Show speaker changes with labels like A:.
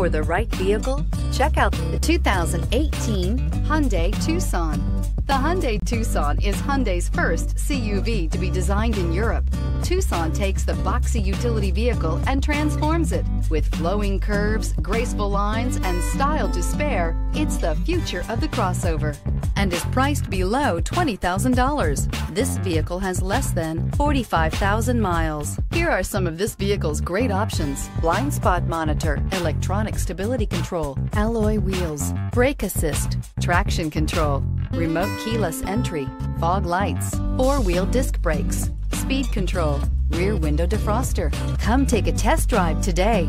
A: For the right vehicle, check out the 2018 Hyundai Tucson. The Hyundai Tucson is Hyundai's first CUV to be designed in Europe. Tucson takes the boxy utility vehicle and transforms it. With flowing curves, graceful lines, and style to spare, it's the future of the crossover and is priced below $20,000. This vehicle has less than 45,000 miles. Here are some of this vehicle's great options. Blind spot monitor, electronic stability control, alloy wheels, brake assist, traction control, remote keyless entry, fog lights, four-wheel disc brakes, speed control, rear window defroster. Come take a test drive today.